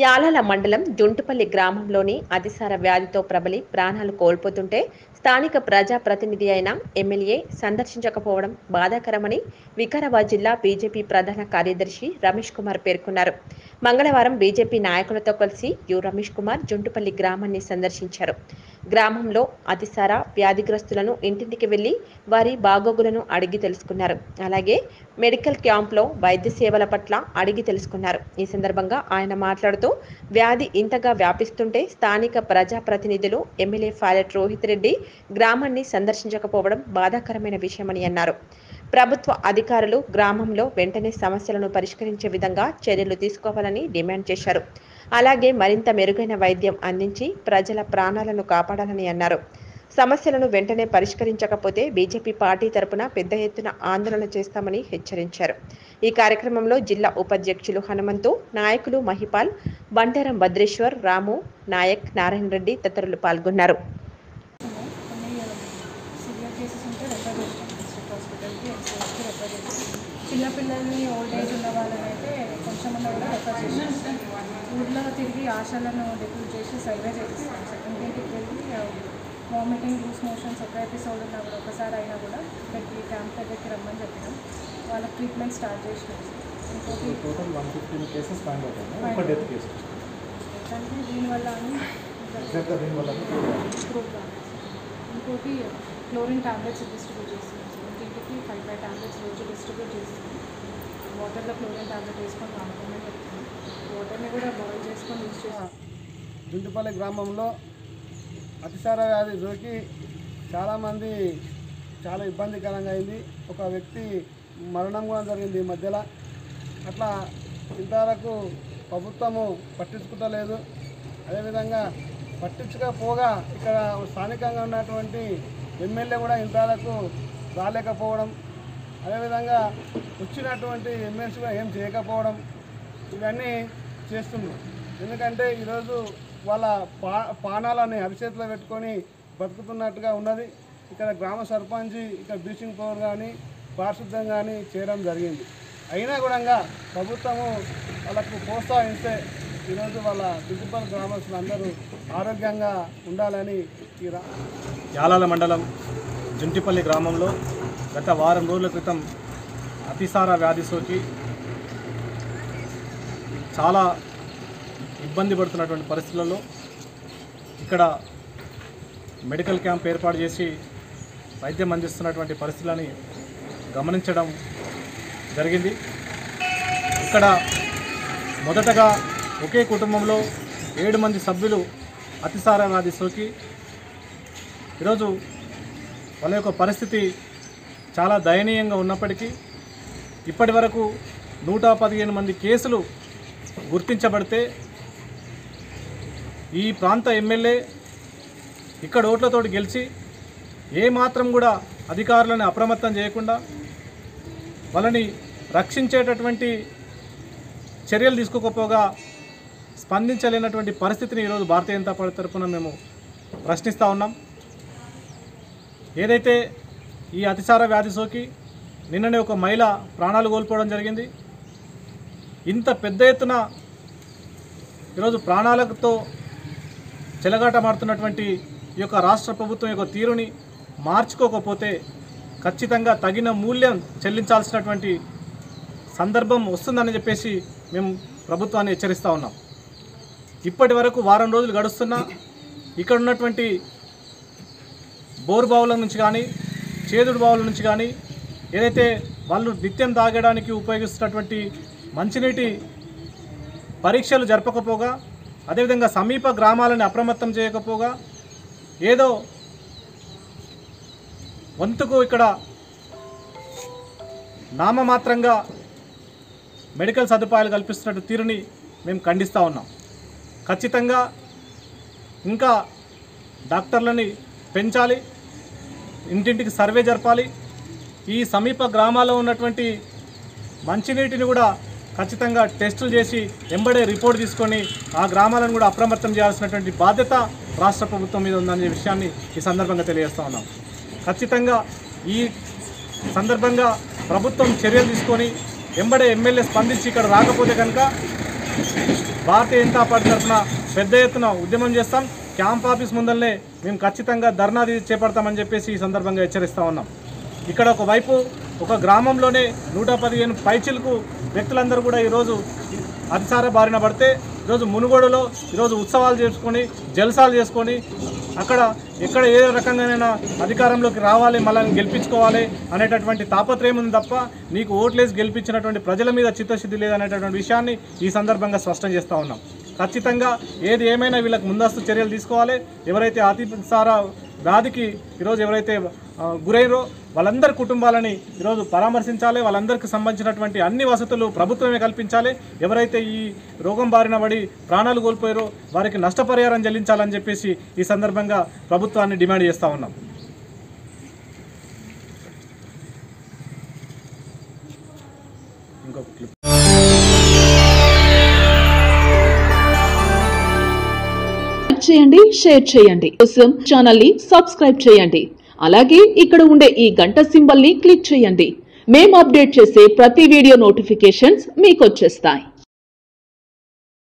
యాలాల మండలం జుంటుపల్లి గ్రామంలోని అతిసార వ్యాధితో ప్రబలి ప్రాణాలు కోల్పోతుంటే స్థానిక ప్రజాప్రతినిధి అయిన ఎమ్మెల్యే సందర్శించకపోవడం బాధాకరమని వికారాబాద్ జిల్లా బీజేపీ ప్రధాన కార్యదర్శి రమేష్ కుమార్ పేర్కొన్నారు. మంగళవారం బీజేపీ నాయకులతో కలిసి యు రమేష్ కుమార్ జుంటుపల్లి గ్రామాన్ని సందర్శించారు. గ్రామంలో అతిసార వ్యాధిగ్రస్తులను ఇంటింటికి వెళ్ళి వారి బాగోగులను అడిగి తెలుసుకున్నారు. అలాగే మెడికల్ క్యాంప్లో వైద్య సేవల పట్ల అడిగి తెలుసుకున్నారు. ఈ సందర్భంగా ఆయన మాట్లాడుతూ వ్యాధి ఇంతగా వ్యాపిస్తుంటే స్థానిక ప్రజాప్రతినిధులు ఎమ్మెల్యే ఫాలెట్ రోహిత్ రెడ్డి గ్రామాన్ని సందర్శించకపోవడం బాధాకరమైన విషయమని అన్నారు. ప్రభుత్వ అధికారులు గ్రామంలో వెంటనే సమస్యలను పరిష్కరించే విధంగా చర్యలు తీసుకోవాలని డిమాండ్ చేశారు. అలాగే మరింత మెరుగైన వైద్యం అందించి ప్రజల ప్రాణాలను కాపాడాలని అన్నారు. సమస్యలను వెంటనే పరిష్కరించకపోతే బీజేపీ పార్టీ తరపున పెద్ద ఎత్తున ఆందోళన చేస్తామని హెచ్చరించారు. ఈ కార్యక్రమంలో జిల్లా ఉపాధ్యక్షులు హనుమంతు నాయకులు మహిపాల్ బండారం భద్రేశ్వర్ రాము నాయక్ నారాయణ రెడ్డి తదితరులు పాల్గొన్నారు. చేస్తాం హాస్పిటల్కి ఎక్స్ఎస్కి రెఫర్ చేస్తాం చిన్నపిల్లల్ని ఓల్డ్ ఏజ్ ఉన్న వాళ్ళని అయితే కొంచెం ఉన్న కూడా రెఫర్ చేస్తాం ఊర్లో తిరిగి ఆశలను డిప్యూట్ చేసి సర్వే చేపిస్తాం సెకండ్ ఇంటికి వెళ్ళి వామిటింగ్ లూస్ మోషన్స్ ఒక ఎపిసోడ్ ఉన్నా కూడా ఒకసారి అయినా కూడా ఇక్కడికి క్యాంప్ దగ్గరికి రమ్మని చెప్పినాం వాళ్ళకి ట్రీట్మెంట్ స్టార్ట్ చేసినాం ఇంకోటి total one fifteen cases find out అయినాయి ఒక డెత్ కేసు అంటే దీనివల్ల అని ఇంకోటి క్లోరిన్ టాబ్లెట్స్ డిస్ట్రిబ్యూట్ చేస్తున్నాం ఇంటింటికి ఫైవ్ ఫైవ్ టాబ్లెట్స్ రోజు డిస్ట్రిబ్యూట్ చేస్తాను వాటర్లో క్లోరిన్ టాబ్లెట్ వేసుకొని వాడుకోమని చెప్తాను వాటర్ని కూడా బాయిల్ చేసుకొని యూజ్ చేస్తాను జుంటుపల్లి గ్రామంలో అతిసార వ్యాధి సోకి చాలామంది చాలా ఇబ్బందికరంగా అయింది. ఒక వ్యక్తి మరణం కూడా జరిగింది ఈ మధ్యలో. అట్లా ఇంతవరకు ప్రభుత్వము పట్టించుకుంటలేదు అదేవిధంగా పట్టించకపోగా ఇక్కడ స్థానికంగా ఉన్నటువంటి ఎమ్మెల్యే కూడా ఇంతవరకు రాలేకపోవడం అదేవిధంగా వచ్చినటువంటి ఎమ్మెల్సీ కూడా ఏం చేయకపోవడం ఇవన్నీ చేస్తున్నాం ఎందుకంటే ఈరోజు వాళ్ళ పా పానాలని అరిచేతిలో పెట్టుకొని బతుకుతున్నట్టుగా ఉన్నది. ఇక్కడ గ్రామ సర్పంచ్ ఇక్కడ బ్లీచింగ్ పౌడర్ కానీ పారిశుద్ధ్యం కానీ చేయడం జరిగింది. అయినా కూడా ప్రభుత్వము వాళ్ళకు ప్రోత్సహిస్తే ఈరోజు వాళ్ళ చుట్టుపక్కల గ్రామస్తులందరూ ఆరోగ్యంగా ఉండాలని ఈ యాలాల మండలం జుంటిపల్లి గ్రామంలో గత వారం రోజుల క్రితం అతిసార వ్యాధి సోకి చాలా ఇబ్బంది పడుతున్నటువంటి పరిస్థితులలో ఇక్కడ మెడికల్ క్యాంప్ ఏర్పాటు చేసి వైద్యం అందిస్తున్నటువంటి పరిస్థితులని గమనించడం జరిగింది. ఇక్కడ మొదటగా ఒకే కుటుంబంలో ఏడు మంది సభ్యులు అతిసార వ్యాధి సోకి ఈరోజు వాళ్ళ యొక్క పరిస్థితి చాలా దయనీయంగా ఉన్నప్పటికీ ఇప్పటి వరకు నూట పదిహేను మంది కేసులు గుర్తించబడితే ఈ ప్రాంత ఎమ్మెల్యే ఇక్కడ ఓట్లతోటి గెలిచి ఏ మాత్రం కూడా అధికారులను అప్రమత్తం చేయకుండా వాళ్ళని రక్షించేటటువంటి చర్యలు తీసుకోకపోగా స్పందించలేనటువంటి పరిస్థితిని ఈరోజు భారతీయ జనతా పార్టీ తరఫున మేము ప్రశ్నిస్తూ ఉన్నాం. ఏదైతే ఈ అతిసార వ్యాధి సోకి నిన్ననే ఒక మహిళ ప్రాణాలు కోల్పోవడం జరిగింది. ఇంత పెద్ద ఎత్తున ఈరోజు ప్రాణాలతో చెలగాటమాడుతున్నటువంటి ఈ యొక్క రాష్ట్ర ప్రభుత్వం యొక్క తీరుని మార్చుకోకపోతే ఖచ్చితంగా తగిన మూల్యం చెల్లించాల్సినటువంటి సందర్భం వస్తుందని చెప్పేసి మేము ప్రభుత్వాన్ని హెచ్చరిస్తూ ఉన్నాం. ఇప్పటి వరకు వారం రోజులు గడుస్తున్నా ఇక్కడ ఉన్నటువంటి బోరు బావుల నుంచి కానీ చేదుడు బావుల నుంచి కానీ ఏదైతే వాళ్ళు నిత్యం తాగడానికి ఉపయోగిస్తున్నటువంటి మంచినీటి పరీక్షలు జరపకపోగా అదేవిధంగా సమీప గ్రామాలను అప్రమత్తం చేయకపోగా ఏదో వంతుకు ఇక్కడ నామమాత్రంగా మెడికల్ సదుపాయాలు కల్పిస్తున్నట్టు తీరుని మేము ఖండిస్తూ ఉన్నాం. ఖచ్చితంగా ఇంకా డాక్టర్లని పెంచాలి. ఇంటింటికి సర్వే జరపాలి. ఈ సమీప గ్రామాల్లో ఉన్నటువంటి మంచినీటిని కూడా ఖచ్చితంగా టెస్టులు చేసి ఎంబడే రిపోర్ట్ తీసుకొని ఆ గ్రామాలను కూడా అప్రమత్తం చేయాల్సినటువంటి బాధ్యత రాష్ట్ర ప్రభుత్వం మీద ఉందనే విషయాన్ని ఈ సందర్భంగా తెలియజేస్తా ఉన్నాం. ఖచ్చితంగా ఈ సందర్భంగా ప్రభుత్వం చర్యలు తీసుకొని ఎంబడే ఎమ్మెల్యే స్పందించి ఇక్కడ రాకపోతే కనుక భారతీయ జనతా పార్టీ తరఫున పెద్ద ఎత్తున ఉద్యమం చేస్తాం. క్యాంప్ ఆఫీస్ ముందరనే మేము ఖచ్చితంగా ధర్నా చేపడతామని చెప్పేసి ఈ సందర్భంగా హెచ్చరిస్తూ ఉన్నాం. ఇక్కడ ఒకవైపు ఒక గ్రామంలోనే నూట పదిహేను పైచిలకు వ్యక్తులందరూ కూడా ఈరోజు అతిసార బారిన పడితే ఈరోజు మునుగోడులో ఈరోజు ఉత్సవాలు చేసుకొని జల్సాలు చేసుకొని అక్కడ ఎక్కడ ఏ రకంగానైనా అధికారంలోకి రావాలి మళ్ళీ గెలిపించుకోవాలి అనేటటువంటి తాపత్రయం ఉంది తప్ప నీకు ఓట్లేసి గెలిపించినటువంటి ప్రజల మీద చిత్తశుద్ధి లేదనేటటువంటి విషయాన్ని ఈ సందర్భంగా స్పష్టం చేస్తూ ఉన్నాం. ఖచ్చితంగా ఏది ఏమైనా వీళ్ళకి ముందస్తు చర్యలు తీసుకోవాలి. ఎవరైతే అతిసార వ్యాధికి ఈరోజు ఎవరైతే గురైరో వాళ్ళందరి కుటుంబాలని ఈరోజు పరామర్శించాలి. వాళ్ళందరికీ సంబంధించినటువంటి అన్ని వసతులు ప్రభుత్వమే కల్పించాలి. ఎవరైతే ఈ రోగం బారిన పడి ప్రాణాలు కోల్పోయారో వారికి నష్టపరిహారం చెల్లించాలని చెప్పేసి ఈ సందర్భంగా ప్రభుత్వాన్ని డిమాండ్ చేస్తూ ఉన్నాం. షేర్ చేయండి. కోసం ఛానల్ని సబ్స్క్రైబ్ చేయండి. అలాగే ఇక్కడ ఉండే ఈ గంట సింబల్ని క్లిక్ చేయండి. మేము అప్డేట్ చేసే ప్రతి వీడియో నోటిఫికేషన్స్ మీకు వచ్చేస్తాయి.